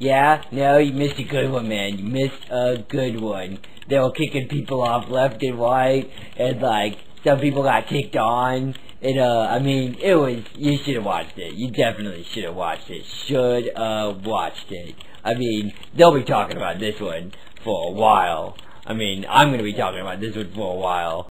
Yeah? No, you missed a good one, man. You missed a good one. They were kicking people off left and right, and like some people got kicked on. And uh, I mean, it was. You should have watched it. You definitely should have watched it. Should have watched it. I mean, they'll be talking about this one for a while. I mean, I'm gonna be talking about this one for a while.